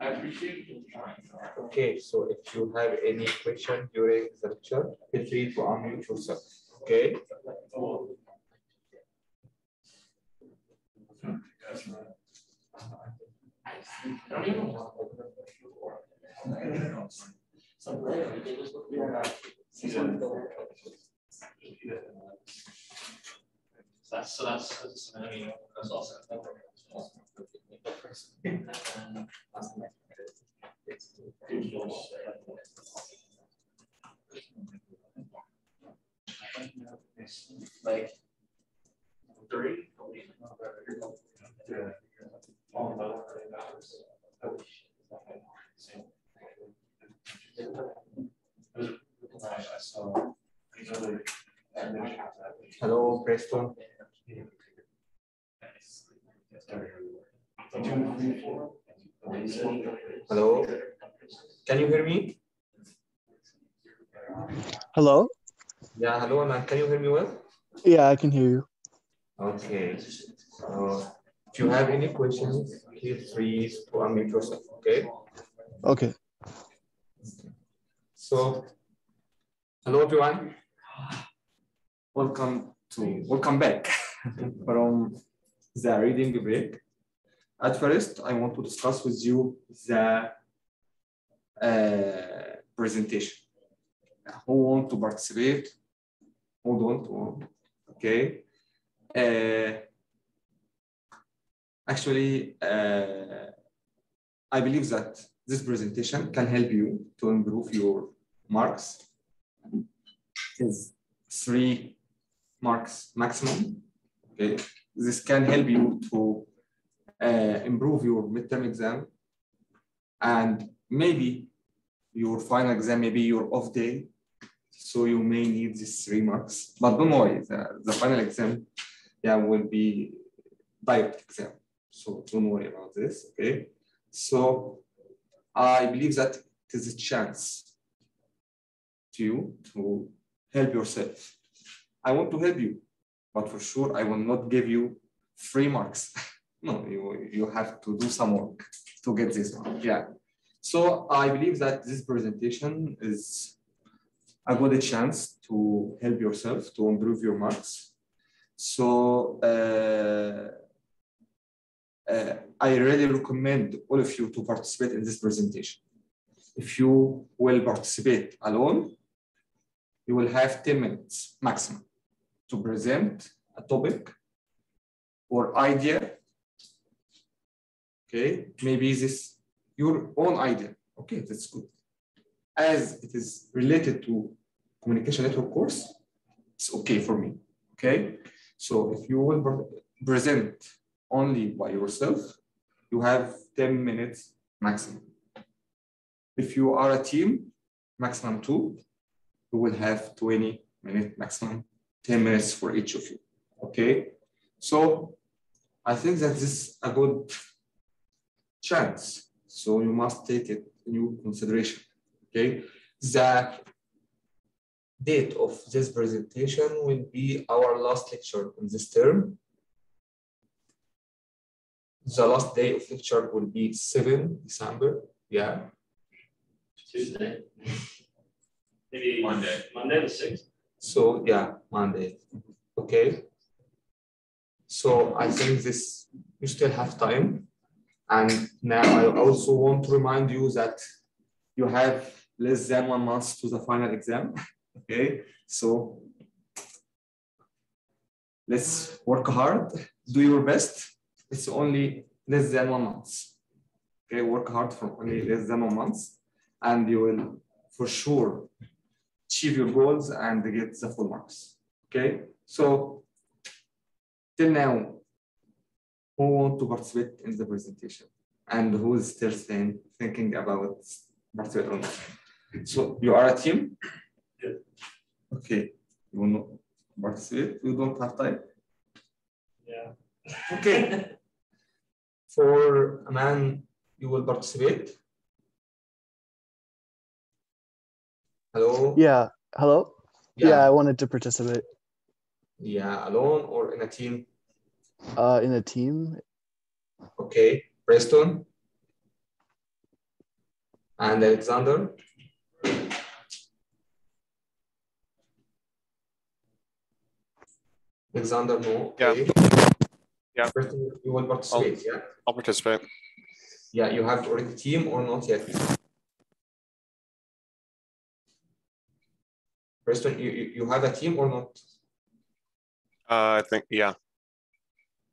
Hello. Hello, Aman. Hello, Alexander. Okay, so if you have any question during the lecture, feel free to unmute yourself. Okay. That's, so that's, that's, I mean, that's also. Like. Three. Hello, Preston. Hello. Can you hear me? Hello? Yeah, hello, Aman. Can you hear me well? Yeah, I can hear you. Okay. So if you have any questions, feel free to unmute yourself. Okay. Okay. So, hello everyone. Welcome to welcome back from the reading break. At first, I want to discuss with you the uh, presentation. Who want to participate? Who don't want? Okay. Uh, actually, uh, I believe that this presentation can help you to improve your marks. Is three marks maximum. Okay, this can help you to uh, improve your midterm exam, and maybe your final exam, maybe your off day. So you may need these three marks, but don't worry, the, the final exam, yeah, will be direct exam. So don't worry about this. Okay, so I believe that it is a chance to you to help yourself. I want to help you, but for sure I will not give you free marks. no, you, you have to do some work to get this one. Yeah. So I believe that this presentation is a chance to help yourself to improve your marks. So uh, uh, I really recommend all of you to participate in this presentation. If you will participate alone, you will have 10 minutes maximum to present a topic or idea. Okay, maybe this your own idea. Okay, that's good. As it is related to communication network course, it's okay for me. Okay, so if you will present only by yourself, you have 10 minutes maximum. If you are a team, maximum two, you will have 20 minutes maximum, 10 minutes for each of you. Okay, so I think that this is a good chance. So you must take it into consideration. Okay, the date of this presentation will be our last lecture in this term. The last day of lecture will be 7 December. Yeah. Tuesday. Maybe Monday, Monday the sixth. So yeah, Monday. Okay. So I think this you still have time. And now I also want to remind you that you have less than one month to the final exam. Okay. So let's work hard, do your best. It's only less than one month. Okay, work hard for only less than one month, and you will for sure achieve your goals and get the full marks. Okay, so till now, who want to participate in the presentation and who is still thinking about participate or not? So you are a team, Yeah. Okay. You will not participate? You don't have time? Yeah. Okay. For Aman, you will participate? Hello? Yeah. Hello? Yeah, I wanted to participate Yeah, alone or in a team? uh, in a team. Okay. Preston? And Alexander? Alexander, no. Yeah. Okay. Yeah. Preston, you will participate, yeah? I'll participate. Yeah, you have already team or not yet? Preston, you, you, you have a team or not? Uh, I think, yeah.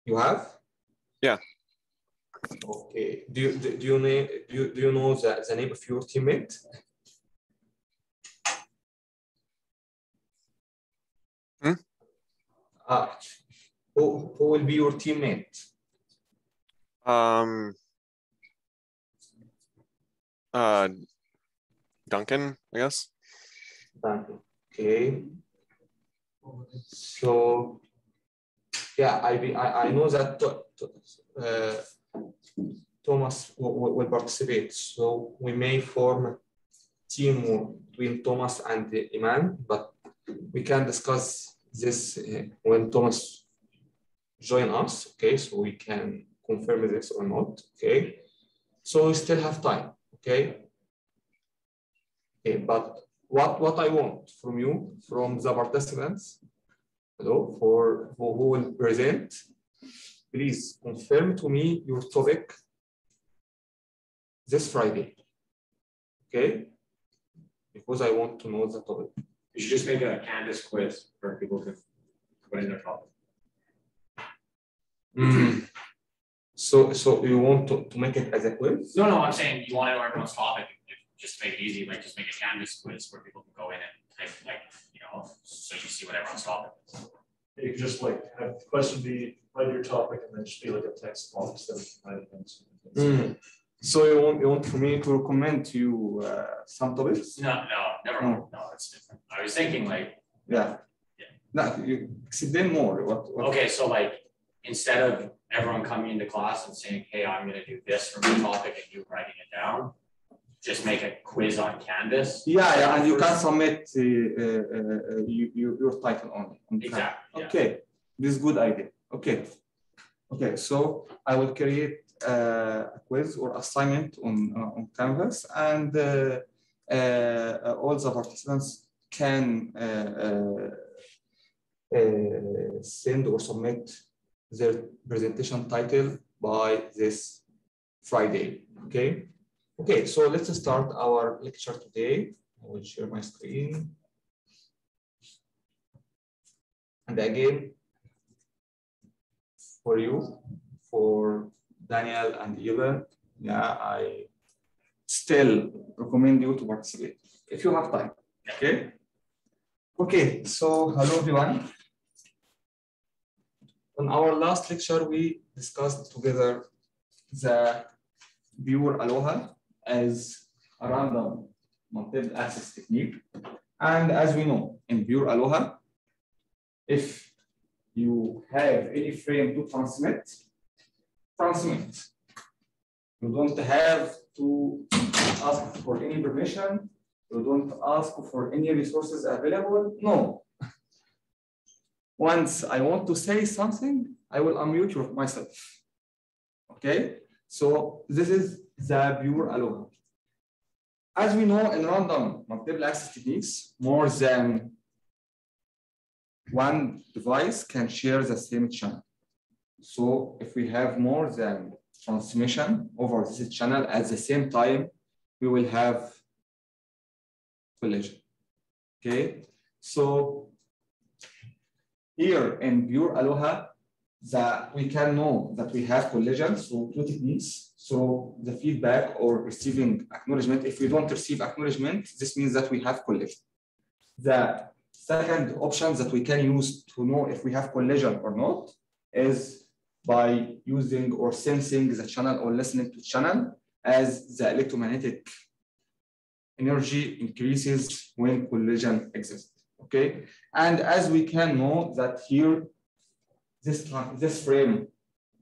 You have? Yeah. Okay. Do you do, do you know do you, do you know the, the name of your teammate? Uh, who, who will be your teammate? Um, uh, Duncan, I guess. Duncan, okay. So, yeah, I be I, I know that to, to, uh, Thomas will, will- will participate. So we may form a team between Thomas and Iman, but we can discuss this uh, when Thomas join us. Okay, so we can confirm this or not. Okay, so we still have time. Okay. Okay, but what what I want from you, from the participants, hello, for who who will present, please confirm to me your topic this Friday. Okay? Because I want to know the topic. You should just make a Canvas quiz for people to put in their topic. Mm. So so you want to, to make it as a quiz? No, no, I'm saying you want to know everyone's topic, if- just to make it easy, like just make a Canvas quiz where people can go in and type like, you know, so you see what everyone's topic is. You could just like have the question be, write your topic and then just be like a text box that kind of things. Mm. So you want you want for me to recommend to you uh, some topics? No, no, never mind, no, it's different. I was thinking like, Yeah. Yeah. No, you explain more. What, what okay, so like, instead of everyone coming into class and saying, hey, I'm gonna do this for my topic and you writing it down, just make a quiz on Canvas. Yeah, yeah, and you can submit uh, uh, uh, you, you, your title only. on Exactly, yeah. Okay, this is good idea. Okay. Okay, so I will create a quiz or assignment on, uh, on Canvas and uh, uh, all the participants can uh, uh, uh, send or submit their presentation title by this Friday, okay? Okay, so let's start our lecture today. I will share my screen. And again, for you, for Daniel and Evan, yeah, I still recommend you to participate if you have time. Okay. Okay. So hello everyone. On our last lecture, we discussed together the pure Aloha as a random multiple access technique. And as we know, in pure Aloha, if you have any frame to transmit, transmit. You don't have to ask for any permission. You don't ask for any resources available. No. Once I want to say something, I will unmute myself. Okay? So this is the pure Aloha. As we know in random multiple access techniques, more than one device can share the same channel. So if we have more than transmission over this channel at the same time, we will have collision. Okay, so here in pure Aloha, that we can know that we have collision through two techniques. So the feedback or receiving acknowledgement, if we don't receive acknowledgement, this means that we have collision. The second option that we can use to know if we have collision or not is by using or sensing the channel or listening to channel as the electromagnetic energy increases when collision exists. Okay, and as we can know that here, this this frame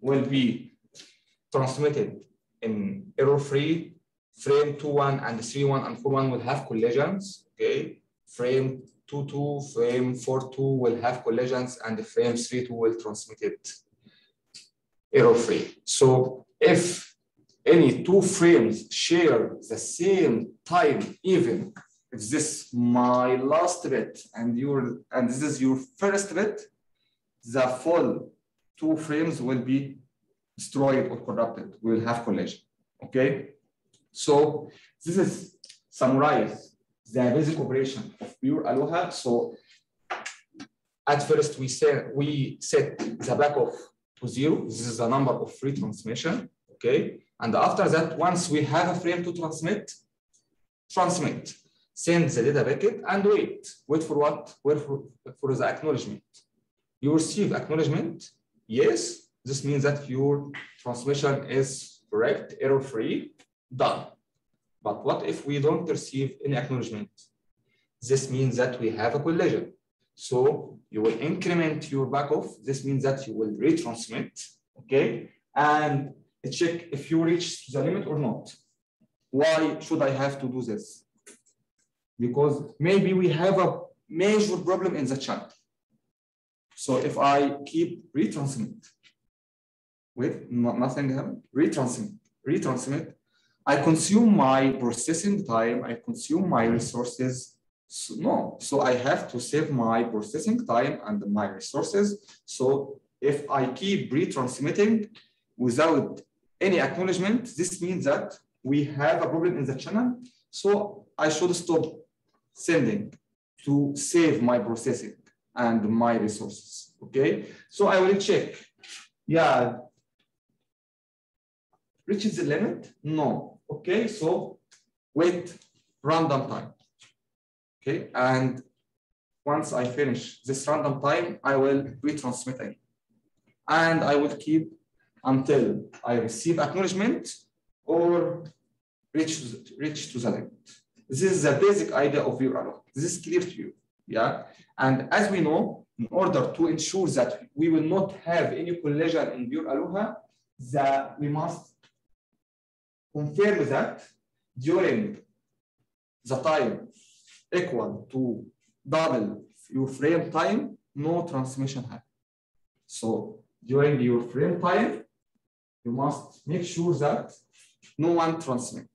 will be transmitted in error-free. Frame 2-1 and 3-1 and 4-1 will have collisions. Okay, frame 2-2, frame 4-2 will have collisions, and frame 3.2 will transmit it error-free. So if any two frames share the same time, even if this is my last bit and your and this is your first bit, the full two frames will be destroyed or corrupted. We will have collision. Okay, so this is summarize the basic operation of pure Aloha. So at first we say we set the backoff to zero. This is the number of free transmission. Okay, and after that, once we have a frame to transmit, transmit, send the data packet and wait. Wait for what? Wait for, for the acknowledgement. You receive acknowledgement. Yes, this means that your transmission is correct, error-free, done. But what if we don't receive any acknowledgement? This means that we have a collision. So you will increment your backoff. This means that you will retransmit, okay? And check if you reach the limit or not. Why should I have to do this? Because maybe we have a major problem in the channel. So if I keep retransmit, wait, nothing happened, retransmit, retransmit, I consume my processing time, I consume my resources. So, no, so I have to save my processing time and my resources. So if I keep retransmitting without any acknowledgement, this means that we have a problem in the channel. So I should stop sending to save my processing and my resources. Okay, so I will check. Yeah, reaches the limit? No. Okay, so wait random time. Okay, and once I finish this random time, I will retransmit again. And I will keep until I receive acknowledgement or reach reach to the limit. This is the basic idea of pure Aloha. This is clear to you. Yeah. And as we know, in order to ensure that we will not have any collision in pure Aloha, that we must confirm that during the time equal to double your frame time, no transmission happens. So during your frame time, you must make sure that no one transmit.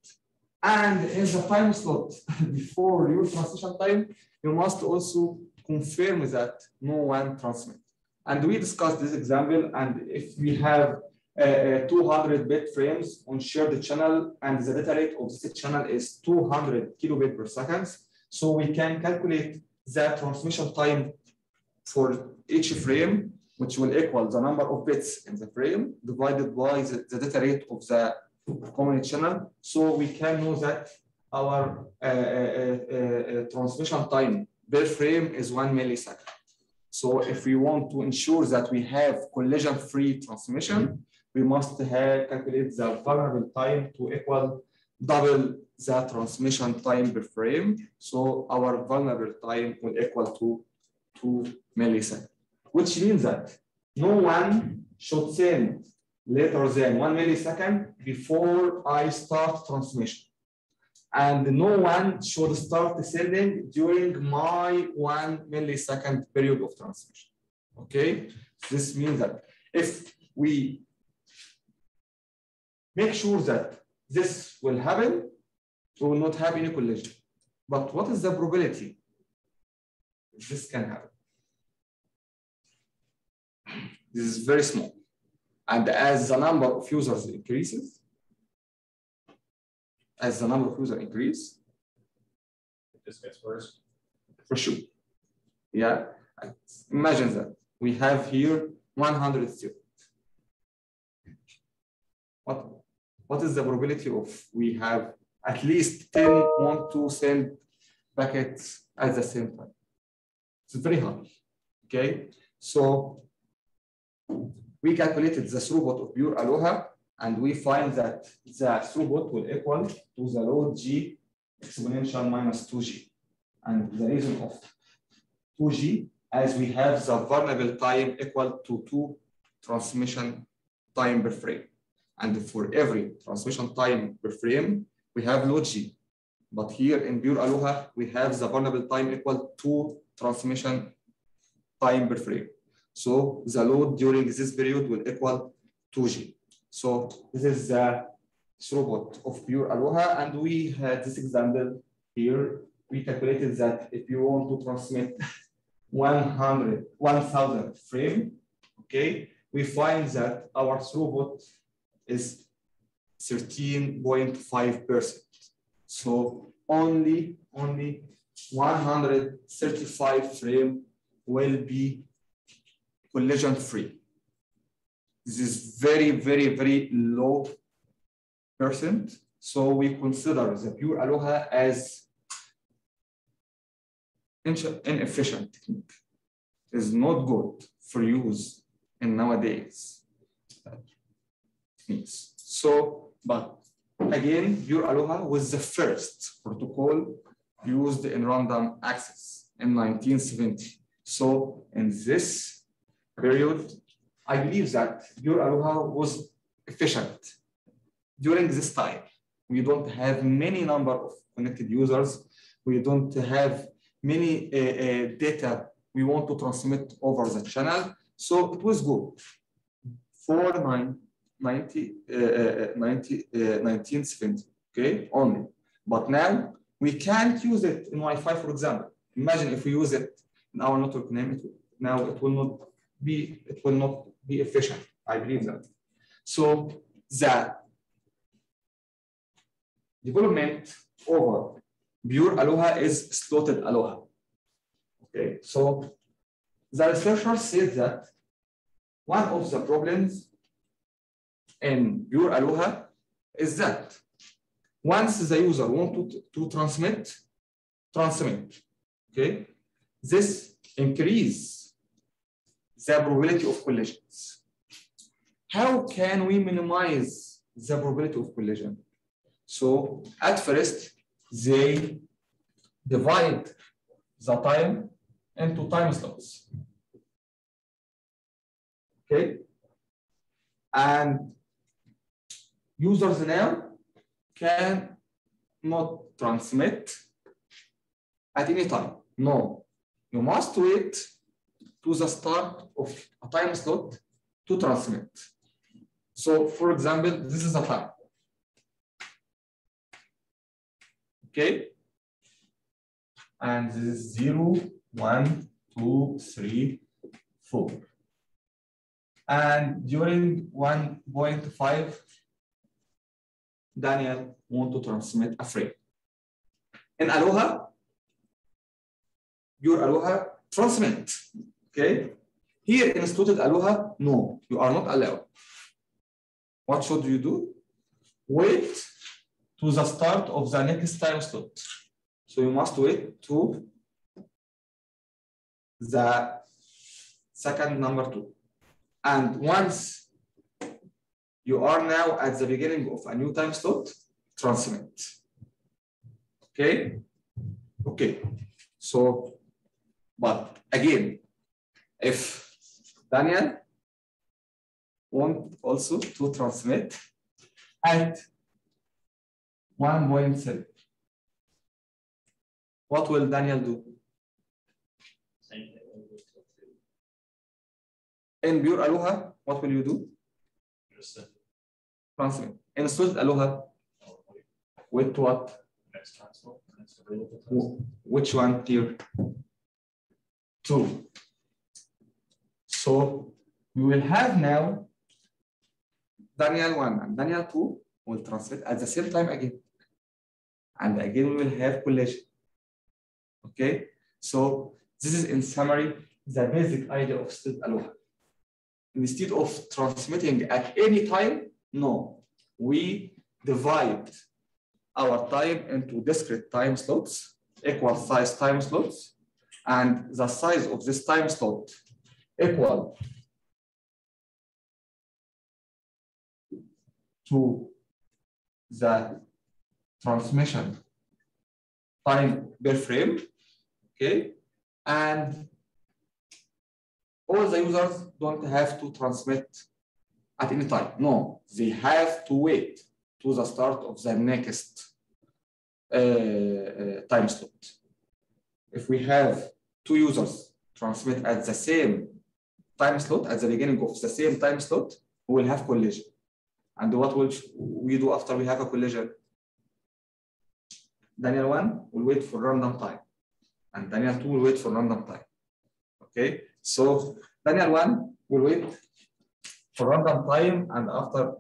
And in the time slot before your transmission time, you must also confirm that no one transmit. And we discussed this example, and if we have uh, uh, 200 bit frames on shared channel, and the data rate of this channel is 200 kilobit per second, so we can calculate the transmission time for each frame which will equal the number of bits in the frame divided by the, the data rate of the common channel. So we can know that our uh, uh, uh, transmission time per frame is one millisecond. So if we want to ensure that we have collision-free transmission, we must have calculate the vulnerable time to equal double the transmission time per frame. So our vulnerable time will equal to two milliseconds which means that no one should send later than one millisecond before I start transmission. And no one should start sending during my one millisecond period of transmission. Okay, this means that if we make sure that this will happen, will not have any collision. But what is the probability this can happen? This is very small. And as the number of users increases, as the number of users increase, This gets worse. for sure. Yeah, imagine that we have here 100 students. What, what is the probability of we have at least 10 want to send packets at the same time? It's very high, okay? So we calculated the throughput of pure Aloha, and we find that the throughput will equal to the load G exponential minus 2g. And the reason of 2g as we have the vulnerable time equal to two transmission time per frame. And for every transmission time per frame, we have G. But here in pure Aloha, we have the vulnerable time equal to transmission time per frame. So the load during this period will equal 2G. So this is the throughput of pure Aloha. And we had this example here. We calculated that if you want to transmit 100, 1000 frame, okay, we find that our throughput is 13.5%. So only, only 135 frame will be collision free. This is very, very, very low percent. So we consider the pure Aloha as inefficient technique. It is not good for use in nowadays. So, but again, pure Aloha was the first protocol used in random access in 1970. So in this period, I believe that pure Aloha was efficient. During this time, we don't have many number of connected users. We don't have many uh, uh, data we want to transmit over the channel. So it was good for nine, 90, uh, uh, uh 90, uh, 1970, okay, only. But now we can't use it in Wi-Fi, for example. Imagine if we use it in our network name, it, now it will not be, it will not be efficient. I believe that. So the development over pure Aloha is slotted Aloha. Okay, so the researcher said that one of the problems in pure Aloha is that once the user want to, to transmit, transmit, okay, this increase the probability of collisions. How can we minimize the probability of collision? So at first, they divide the time into time slots. Okay. And users now can not transmit at any time. No, you must wait to the start of a time slot to transmit. So for example, this is a time. Okay. And this is zero, one, two, three, four. And during 1.5, Daniel want to transmit a frame. In Aloha, pure Aloha transmit, okay? Here in slotted Aloha, no, you are not allowed. What should you do? Wait to the start of the next time slot. So you must wait to the second number two. And once you are now at the beginning of a new time slot, transmit. Okay? Okay. So, but again, if Daniel want also to transmit at 1.7, what will Daniel do? In pure Aloha, what will you do? Transmit. In slotted Aloha, with what? Which one tier? Two. So we will have now Daniel 1 and Daniel 2 will transmit at the same time again. And again, we will have collision. Okay, so this is in summary the basic idea of slotted Aloha. Instead of transmitting at any time, no, we divide our time into discrete time slots, equal size time slots, and the size of this time slot equal to the transmission time per frame, okay? And all the users don't have to transmit at any time. No, they have to wait to the start of the next uh, uh, time slot. If we have two users transmit at the same time slot, at the beginning of the same time slot, we will have collision. And what will we do after we have a collision? Daniel 1 will wait for random time, and Daniel 2 will wait for random time. Okay, so Daniel 1 will wait for random time, and after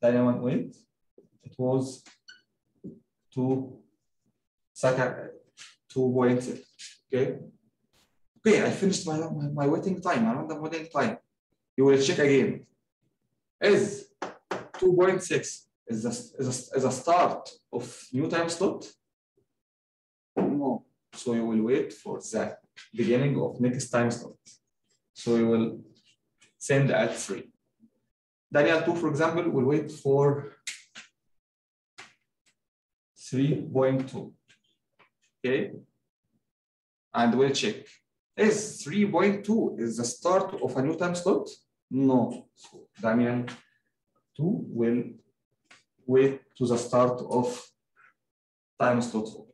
1 wait, it was two second, two points. Okay, okay, I finished my, my, my waiting time, my random waiting time. You will check again. Is 2.6 is a, is, a, is a start of new time slot? No. So you will wait for the beginning of next time slot. So you will send at 3. Daniel 2, for example, will wait for 3.2. Okay. And we'll check. Is 3.2 is the start of a new time slot? No. So Daniel 2 will wait to the start of time slot 4.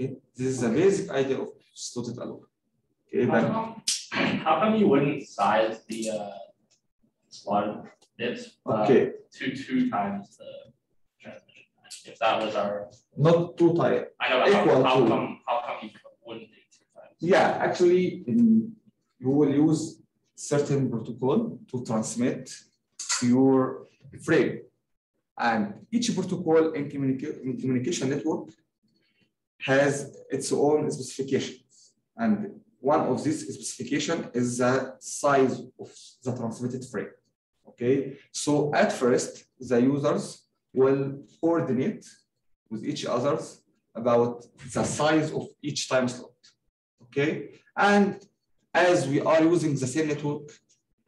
Okay, this is the basic idea of slotted Aloha. Okay, How come, how come you wouldn't size the uh slotted bits uh, okay, to two times the transmission time? If that was our, not too tight. I know, Equal how, how to- come, how come you wouldn't do two times? Yeah, actually, in, you will use certain protocol to transmit your frame. And each protocol in, communica- in communication network has its own specifications. And one of these specification is the size of the transmitted frame. Okay, so at first, the users will coordinate with each others about the size of each time slot. Okay, and as we are using the same network,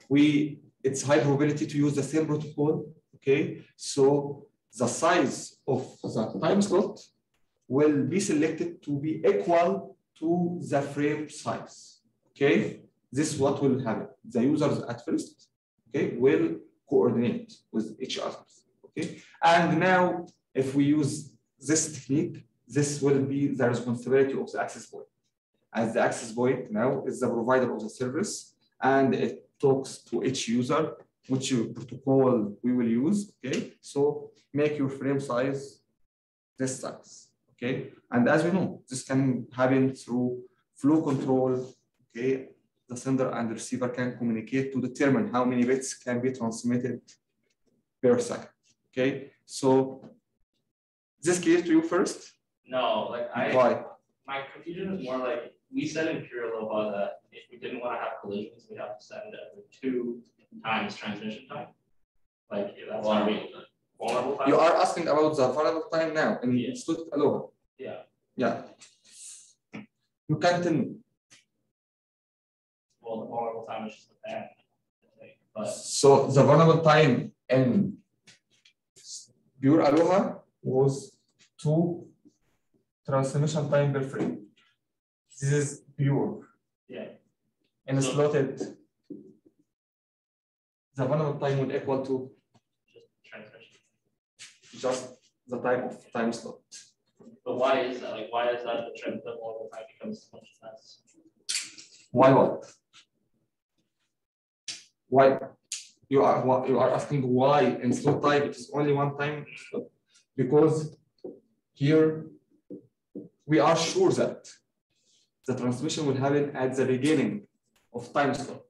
we it's high probability to use the same protocol. Okay, so the size of the time slot will be selected to be equal to the frame size. Okay, this is what will happen. The users at first, okay, will coordinate with each other. Okay, and now if we use this technique, this will be the responsibility of the access point. As the access point now is the provider of the service and it talks to each user which protocol we will use okay? So make your frame size this size okay? And as we know this can happen through flow control okay the sender and receiver can communicate to determine how many bits can be transmitted per second okay so is this clear to you first No, like I, why my confusion is more like, we said in Pure Aloha that if we didn't want to have collisions, we'd have to send every two times transmission time. Like, that's how we, vulnerable time. You are asking about the vulnerable time now in Yeah. Slotted Aloha. Yeah, Yeah. You can tell me. Well, the vulnerable time is just the band, but. So the vulnerable time in pure Aloha was two transmission time per frame. This is pure. Yeah. And So- slotted. The vulnerable time would equal to just transmission. just the time of time slot. But why is that? Like, why is that the trend that all the time becomes less? Why what? Why? You are you are asking why in slotted it is only one time? Because here we are sure that the transmission will happen at the beginning of time slot.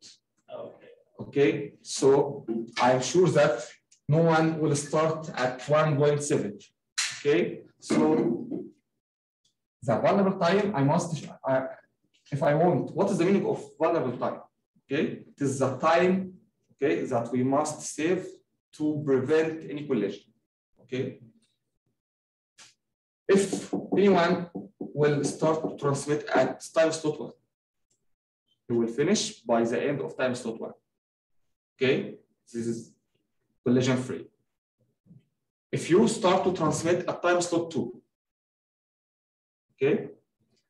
Okay, Okay, so I am sure that no one will start at 1.7. Okay, so the vulnerable time I must, uh, if I want, what is the meaning of vulnerable time? Okay, it is the time, okay, that we must save to prevent any collision. Okay, if anyone will start to transmit at time slot one, he will finish by the end of time slot one. Okay, this is collision free. If you start to transmit at time slot two, Okay,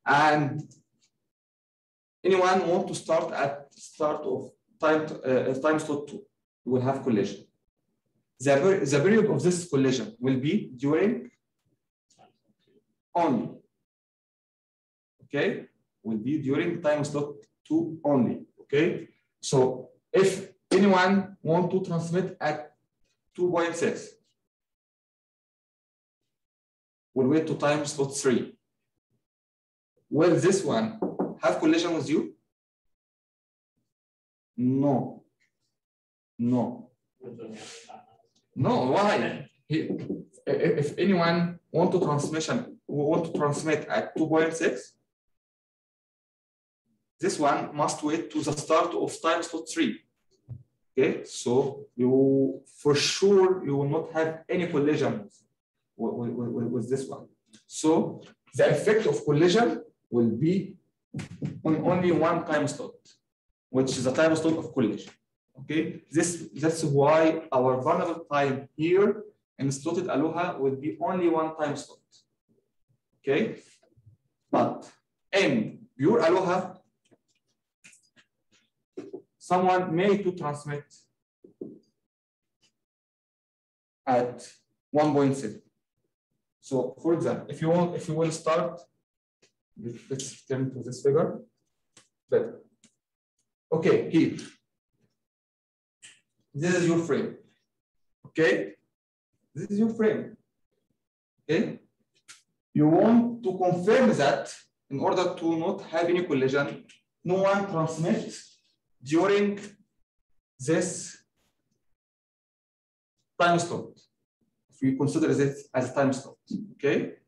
and anyone want to start at start of time uh, time slot two, will have collision. The, the period of this collision will be during only. Okay, will be during time slot two only. Okay, so if anyone want to transmit at 2.6, we'll wait to time slot three. Will this one have collision with you? No. No. No, why? He- If, if anyone want to transmission, want to transmit at 2.6, this one must wait to the start of time slot three. Okay, so you, for sure, you will not have any collision with, with, with, with this one. So the effect of collision will be on only one time slot, which is the time slot of collision. Okay, this that's why our vulnerable time here in slotted Aloha would be only one time slot. Okay, but in pure Aloha, someone may to transmit at 1.7. So for example, if you want, if you will start, let's turn to this figure. Better. Okay, here. This is your frame. Okay? This is your frame. Okay? You want to confirm that in order to not have any collision, no one transmits during this time slot. If we consider this as a time slot, okay?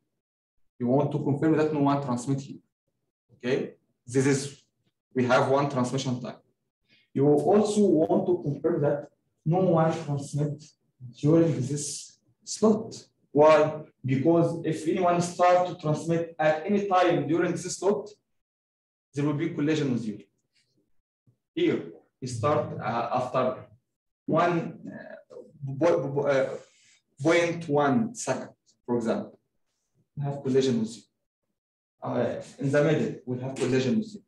You want to confirm that no one transmit here. Okay? This is, we have one transmission time. You also want to confirm that no one transmit during this slot. Why? Because if anyone start to transmit at any time during this slot, there will be collision with you. Here, we start uh, after one uh, uh, point one second, for example. Have collision with you. Uh, in the middle, we'll have collision with you.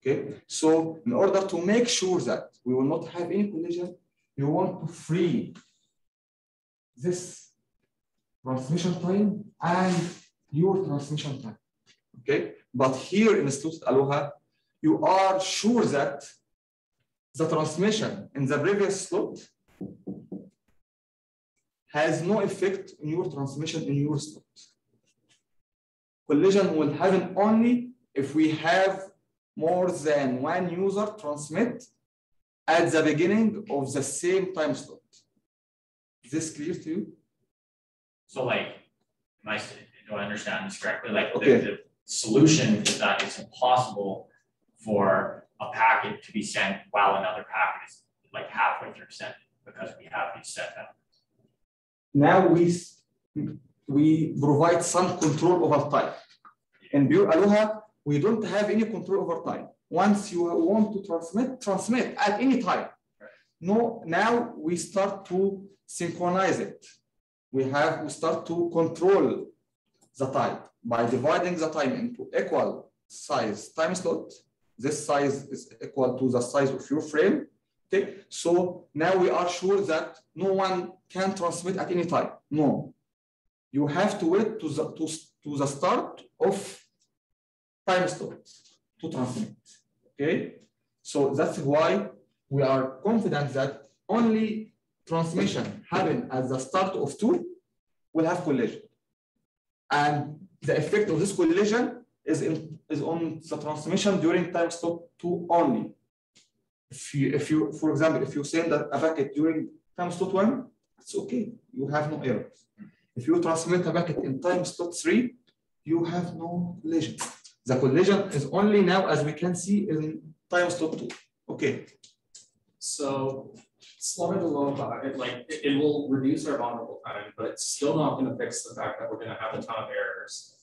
Okay, so in order to make sure that we will not have any collision, you want to free this transmission time and your transmission time. Okay, but here in Slotted Aloha, you are sure that the transmission in the previous slot has no effect on your transmission in your slot. Collision will happen only if we have more than one user transmit at the beginning of the same time slot. Is this clear to you? So like, do I understand this correctly? Like the, Okay. the solution is that it's impossible for a packet to be sent while another packet is like halfway through sent because we have these set setbacks. Now we, we provide some control over time. In Pure Aloha, we don't have any control over time. Once you want to transmit, transmit at any time. No, now we start to synchronize it. We have, we start to control the time by dividing the time into equal size time slot. This size is equal to the size of your frame. Okay, so now we are sure that no one can transmit at any time. No, you have to wait to the to, to the start of time slot to transmit. Okay, so that's why we are confident that only transmission happen at the start of two will have collision, and the effect of this collision is in is on the transmission during time slot two only. If you, if you, for example, if you send a packet during time slot one, it's okay. You have no errors. If you transmit a packet in time slot three, you have no collision. The collision is only now, as we can see, in time slot two. Okay, So slotted aloha, it like, it, it will reduce our vulnerable time, but it's still not gonna fix the fact that we're gonna have a ton of errors.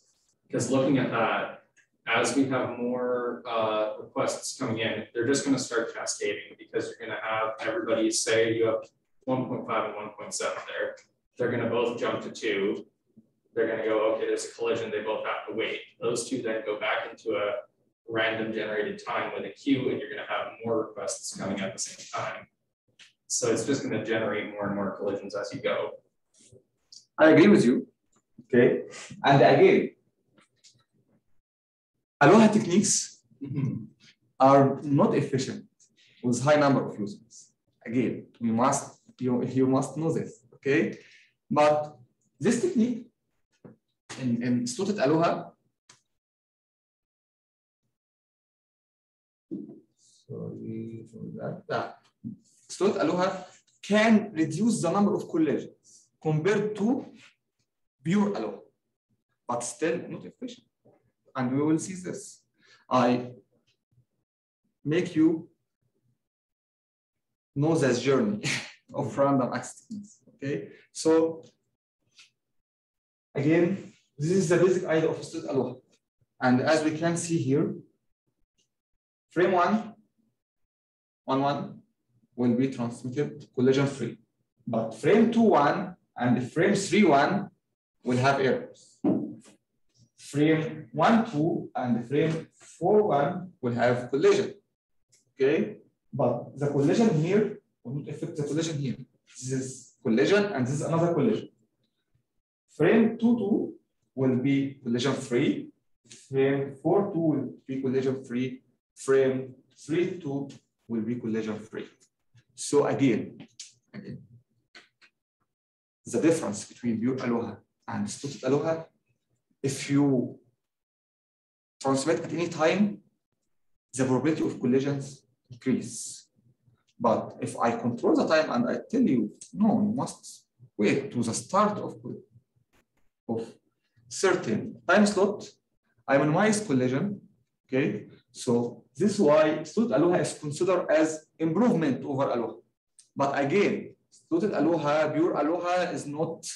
Because looking at that, as we have more uh requests coming in, they're just gonna start cascading because you're gonna have everybody say you have one point five and one point seven there. They're gonna both jump to two. they're gonna go, okay, there's a collision, they both have to wait. Those two then go back into a random generated time with a queue and you're gonna have more requests coming at the same time. So it's just gonna generate more and more collisions as you go. I agree with you. Okay. And again, Aloha techniques mm-hmm. are not efficient with high number of users. Again, we must you, you must know this. Okay. But this technique in, in Slotted Aloha sorry for that. Yeah. Slotted Aloha can reduce the number of collisions compared to pure Aloha, but still not efficient. And we will see this. I make you know this journey of random access. Okay, so again, this is the basic idea of Slotted Aloha. And as we can see here, frame one, one one will be transmitted collision free. But frame two one and frame three one will have errors. Frame one two and frame four one will have collision. Okay, but the collision here will not affect the collision here. This is collision and this is another collision. Frame two two will be collision free. Frame four two will be collision free. Frame three two will be collision free. So again, again, the difference between pure Aloha and Slotted Aloha, if you transmit at any time, the probability of collisions increase. But if I control the time and I tell you, no, you must wait to the start of, of certain time slot, I minimize collision, okay? So this is why Slotted Aloha is considered as improvement over Aloha. But again, Slotted Aloha, pure Aloha is not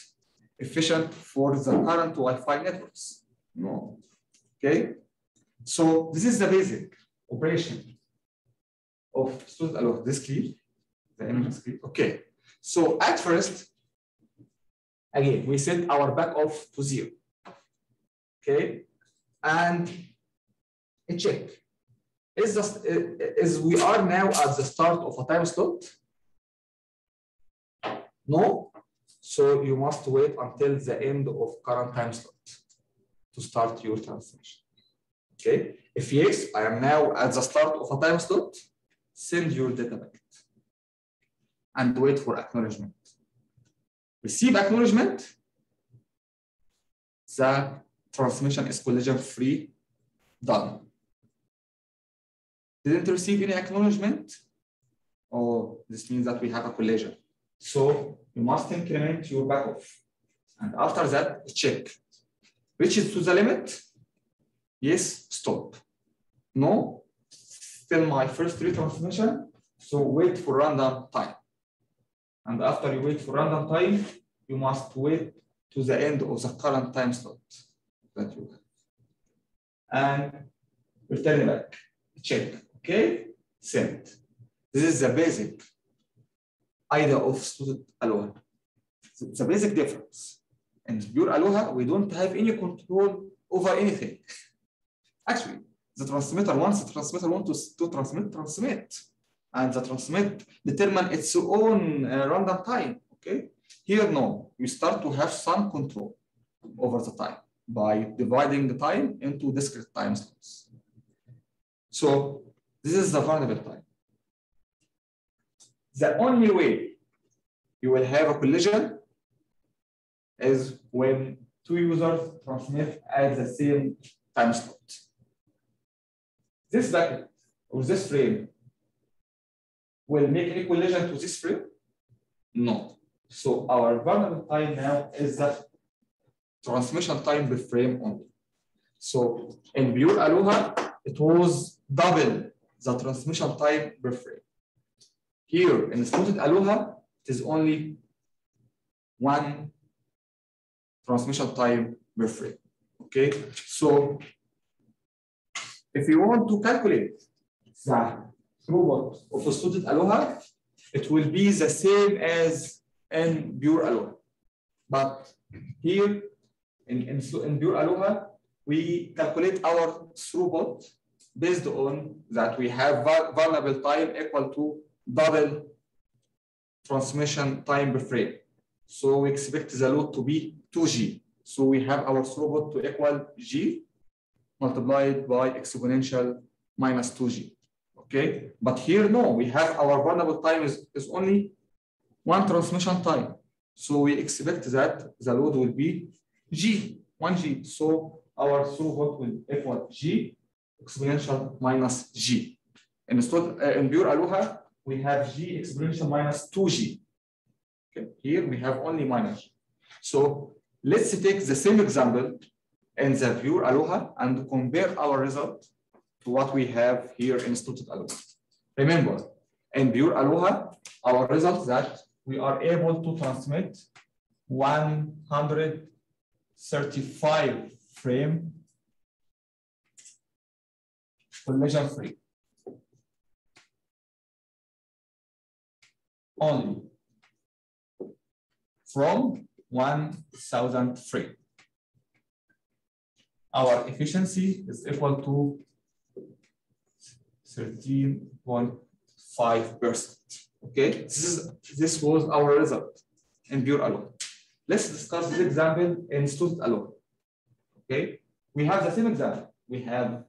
efficient for the current Wi-Fi networks. No. Okay. So this is the basic operation of Slotted Aloha. This clear? The image clear. Okay. So at first, again, we set our back off to zero. Okay. And a check. Is, just, is we are now at the start of a time slot? No. So you must wait until the end of current time slot to start your transmission. Okay. If yes, I am now at the start of a time slot, send your data packet and wait for acknowledgement. Receive acknowledgement, the transmission is collision free, done. Didn't receive any acknowledgement, oh, this means that we have a collision. So you must increment your backoff. And after that, check. Reaches to the limit? Yes, stop. No, still my first retransmission. So wait for random time. And after you wait for random time, you must wait to the end of the current time slot that you have. And return back, check, okay? Send. This is the basic idea of slotted Aloha. It's a basic difference. In pure Aloha, we don't have any control over anything. Actually, the transmitter wants the transmitter wants to, to transmit, transmit. And the transmit determine its own uh, random time, okay? Here, no, we start to have some control over the time by dividing the time into discrete time slots. So this is the vulnerable time. The only way you will have a collision is when two users transmit at the same time slot. This packet or this frame will make any collision to this frame? No. So our vulnerable time now is that transmission time per frame only. So in pure Aloha, it was double the transmission time per frame. Here in Slotted Aloha, it is only one transmission time per frame. Okay, so if you want to calculate the throughput of the Slotted Aloha, it will be the same as in pure Aloha. But here in, in, in pure Aloha, we calculate our throughput based on that we have vulnerable time equal to double transmission time per frame. So we expect the load to be 2G. So we have our throughput to equal G multiplied by exponential minus 2G. Okay, but here no, we have our vulnerable time is, is only one transmission time. So we expect that the load will be G, 1G. So our throughput will equal G exponential minus G. Instead, uh, in pure Aloha, we have G exponential minus 2G. Okay. Here we have only minus G. So let's take the same example in the pure Aloha and compare our result to what we have here in Slotted Aloha. Remember, in pure Aloha, our result that we are able to transmit 135 frame collision free. Only from 1000 frame. Our efficiency is equal to 13.5%. Okay, this is this was our result in pure Aloha. Let's discuss this example in slotted Aloha. Okay, we have the same example. We have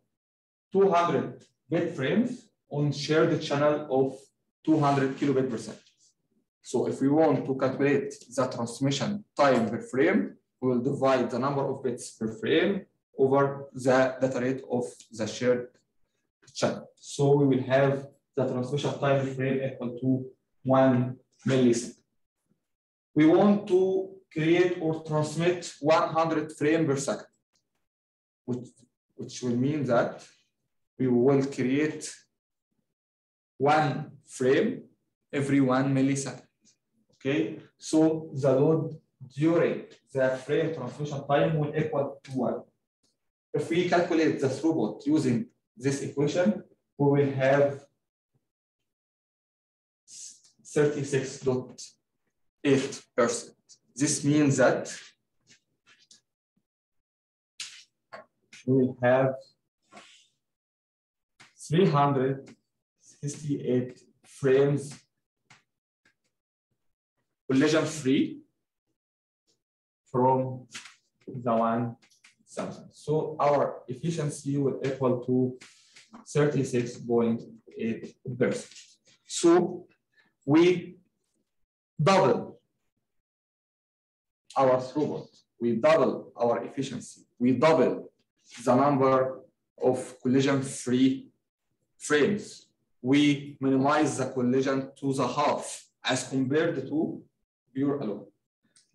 200 bit frames on shared channel of 200 kilobit per second. So if we want to calculate the transmission time per frame, we will divide the number of bits per frame over the data rate of the shared channel. So we will have the transmission time frame equal to one millisecond. We want to create or transmit 100 frame per second, which, which will mean that we will create one frame every one millisecond. Okay, so the load during the frame transmission time will equal to one. If we calculate the throughput using this equation, we will have 36.8%. This means that we will have 368 frames collision free from the one thousand. So our efficiency will equal to 36.8%. So we double our throughput, we double our efficiency, we double the number of collision free frames. We minimize the collision to the half as compared to pure Aloha.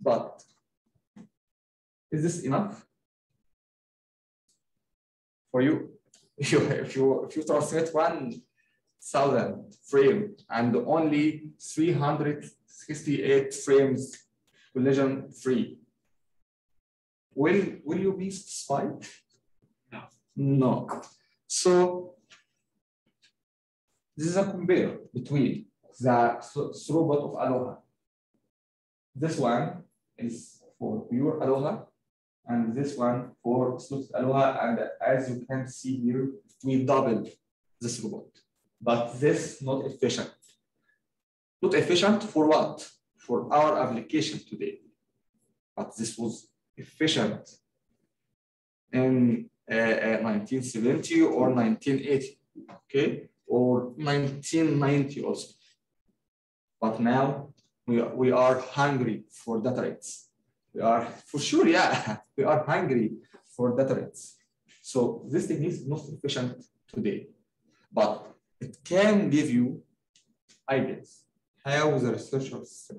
But is this enough for you? If you if you if you transmit one thousand frame and only 368 frames collision free, will will you be satisfied? No. No. So this is a compare between the throughput of Aloha. This one is for pure Aloha, and this one for Slotted Aloha. And as you can see here, we doubled this throughput. But this not efficient. Not efficient for what? For our application today. But this was efficient in uh, uh, 1970 or 1980, okay? Or 1990 also. But now we we are hungry for data rates. We are, for sure, yeah, we are hungry for data rates. So this technique is not efficient today, but it can give you ideas how the researchers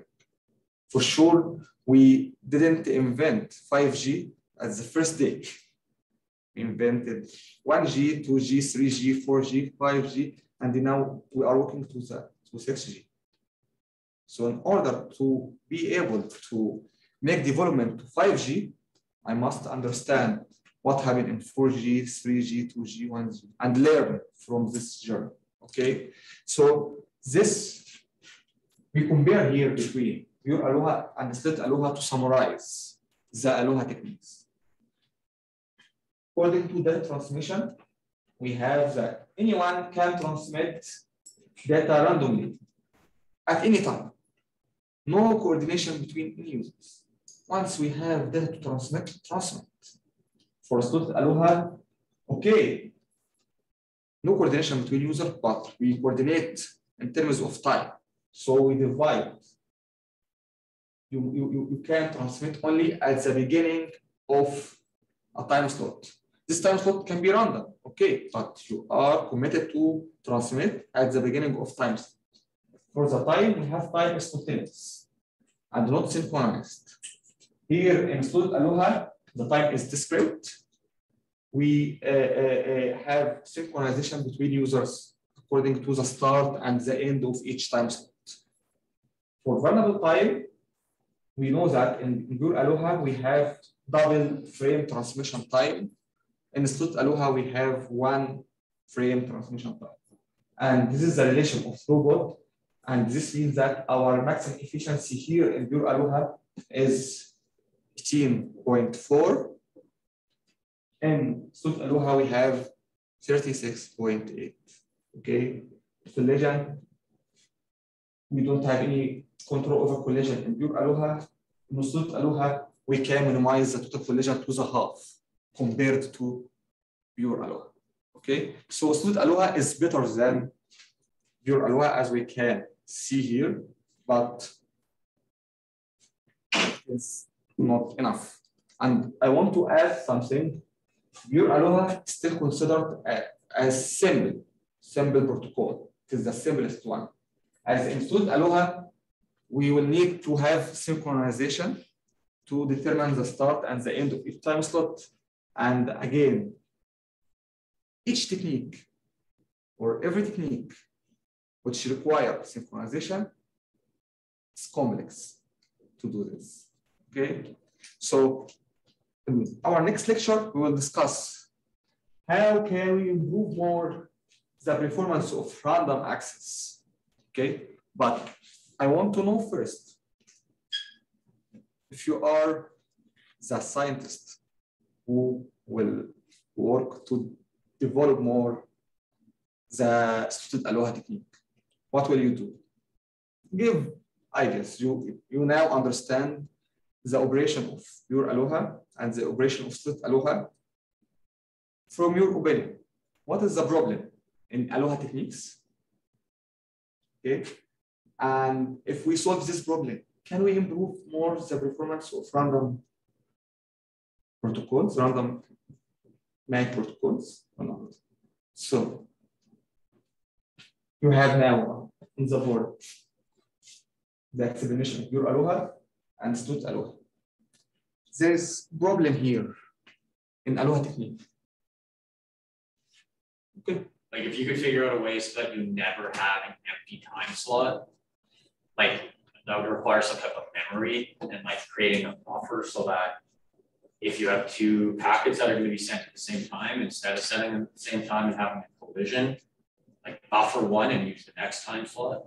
For sure, we didn't invent 5G as the first day. We invented 1G, 2G, 3G, 4G, 5G, and now we are working to the to 6G. So in order to be able to make development to 5G, I must understand what happened in 4G, 3G, 2G, 1G, and learn from this journey, okay? So this, we compare here between pure Aloha and slotted Aloha to summarize the Aloha techniques. according to the transmission, we have that anyone can transmit data randomly at any time. No coordination between users. Once we have data to transmit, transmit. For slotted Aloha, okay. No coordination between users, but we coordinate in terms of time. So we divide. You, you, you, can transmit only at the beginning of a time slot. This time slot can be random, okay, but you are committed to transmit at the beginning of time slot. For the time, we have time spontaneous and not synchronized. Here in Slotted Aloha, the time is discrete. We uh, uh, uh, have synchronization between users according to the start and the end of each time slot. For vulnerable time, we know that in Pure Aloha, we have double frame transmission time. In Slotted Aloha, we have one frame transmission time. And this is the relation of throughput. And this means that our maximum efficiency here in Pure Aloha is 18.4. In Slotted Aloha, we have 36.8. Okay, collision, we don't have any control over collision. In Pure Aloha, in Slotted Aloha, we can minimize the total collision to the half compared to Pure Aloha. Okay, so Slotted Aloha is better than Pure Aloha as we can see here, but it's not enough. And I want to add something. Pure Aloha is still considered a simple, simple protocol. It is the simplest one. As in Slotted Aloha, we will need to have synchronization to determine the start and the end of each time slot. And again, each technique or every technique which require synchronization is complex to do this. Okay, so in our next lecture we will discuss how can we improve more the performance of random access. Okay, but I want to know first if you are the scientist who will work to develop more the slotted Aloha technique, what will you do? Give ideas. You, you now understand the operation of pure Aloha and the operation of slotted Aloha. From your opinion, what is the problem in Aloha techniques? Okay, and if we solve this problem, can we improve more the performance of random protocols, random MAC protocols or not? So you have now on the board the explanation of pure Aloha and slotted Aloha. There is problem here in Aloha technique. Okay. Like if you could figure out a way so that you never have an empty time slot, like that would require some type of memory and like creating a buffer so that if you have two packets that are going to be sent at the same time, instead of sending them at the same time and having a collision, like buffer one and use the next time slot.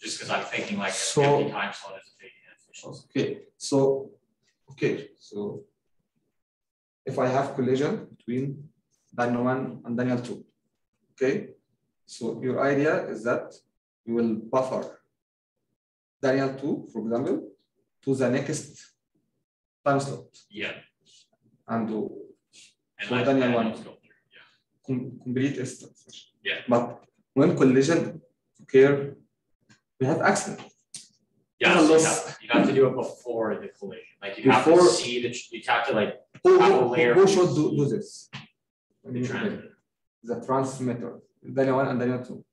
Just because I'm thinking like So- an empty time slot is a big inefficiency. Okay, so, okay, so if I have collision between Daniel 1 and Daniel 2, okay? So your idea is that you will buffer Daniel 2, for example, to the next time slot Yeah. and do And So Daniel one. manuals go through, yeah. com- complete instance. Yeah. But when collision occur, we have accident. Yeah, so you have, you have to do it before the collision, like you have to see that, you have to like, Who, Have a layer who should do, do this? the transmitter. the transmitter, Daniel 1 and Daniel 2.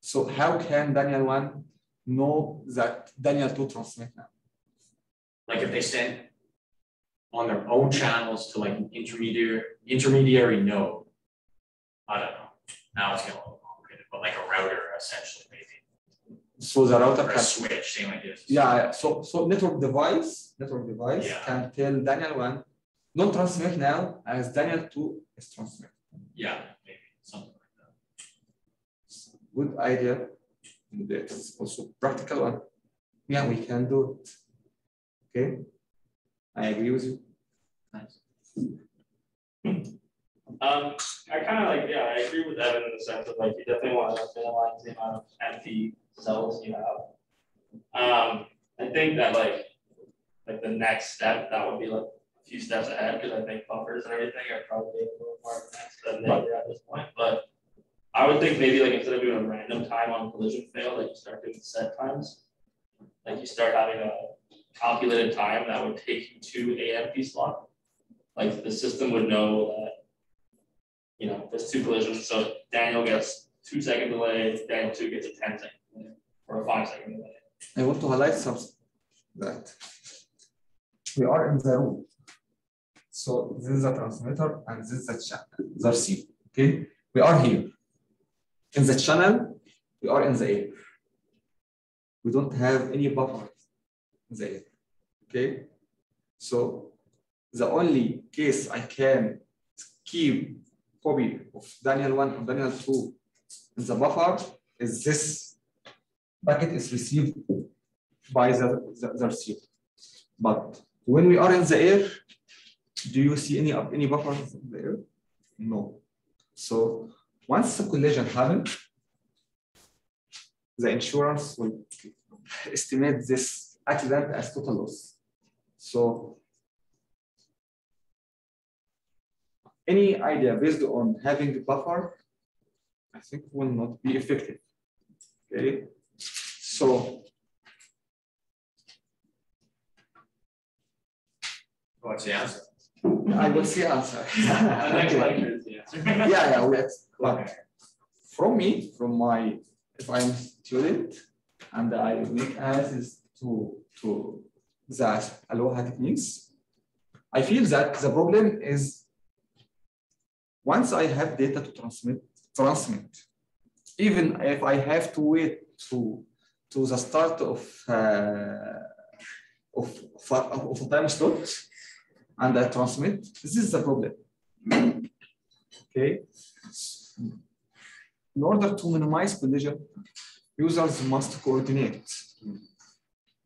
So how can Daniel 1 know that Daniel 2 transmit now? like if they sent on their own channels to like an intermediary, intermediary node. I don't know, now it's getting a little complicated, but like a router essentially So the router can, switch, same idea. yeah, yeah. so, so network device, network device Yeah. can tell Daniel 1, don't transmit now as Daniel 2 is transmit. Yeah, maybe, something like that. Good idea. And it's also practical one. Yeah, we can do it. Okay, I agree with you. Nice. Um, I kind of like, yeah, I agree with Evan in the sense of like, you definitely want to minimize the amount of empty cells you have. Um, I think that like, like the next step, that would be like a few steps ahead, because I think buffers and everything are probably a little more advanced than they are at this point, but I would think maybe like instead of doing a random time on collision fail, like you start doing set times. Like you start having a calculated time that would take you to a empty slot. Like the system would know that you know, there's two collisions, so Daniel gets two second delay, Daniel two gets a 10 second I want to highlight something that we are in the room. So this is the transmitter and this is the channel, the receiver. Okay, we are here. In the channel, we are in the air. We don't have any buffer in the air. Okay, so the only case I can keep copy of Daniel 1 or Daniel 2 in the buffer is this packet is received by the, the, the receiver. But when we are in the air, do you see any any buffers in the air? No. So once the collision happens, the insurance will estimate this accident as total loss. So any idea based on having a buffer, I think will not be effective. Okay, so What's the answer? I will see answer. The next lecture is the answer. yeah, yeah, let's, but from me, from my, if I'm student and I make analysis to, to the Aloha techniques, I feel that the problem is once I have data to transmit, transmit, even if I have to wait to, to the start of, uh, of, of a time slot and I transmit, this is the problem. Okay. In order to minimize collision, users must coordinate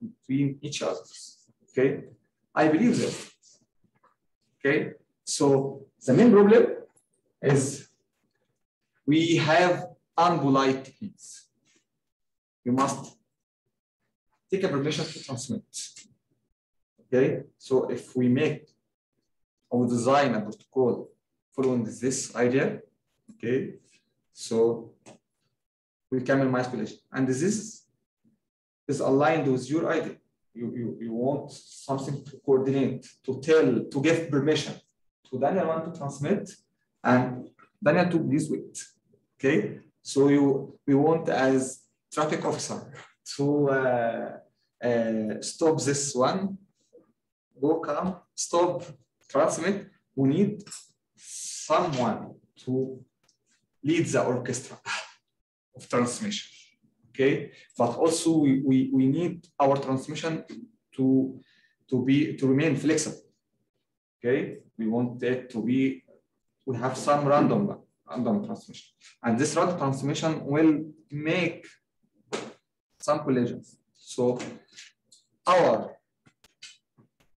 between each other. Okay. I believe that. Okay. So the main problem is we have unpolite techniques. You must take a permission to transmit. Okay. So if we make or design a protocol following this idea. Okay, so we can minimize collision. And this is aligned with your idea. You, you, you want something to coordinate, to tell, to give permission to Daniel one to transmit and Daniel to please wait. Okay, so you we want as traffic officer to uh, uh, stop this one, go come, stop, transmit. We need someone to lead the orchestra of transmission. Okay, but also we, we, we need our transmission to, to be to remain flexible. Okay, we want it to be we have some random random transmission, and this random transmission will make some collisions. So our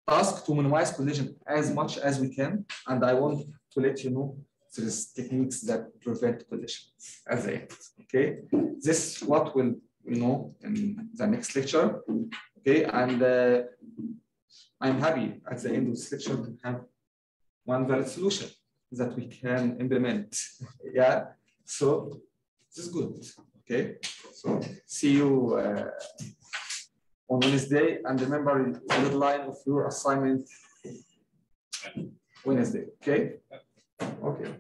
task to minimize collision as much as we can, and I want to let you know there's techniques that prevent collision as a okay. This what will you know in the next lecture, okay, and uh, I'm happy at the end of this lecture to have one valid solution that we can implement. yeah, so this is good. Okay, so see you. Uh, on Wednesday, and remember the deadline of your assignment Wednesday. Okay. Okay.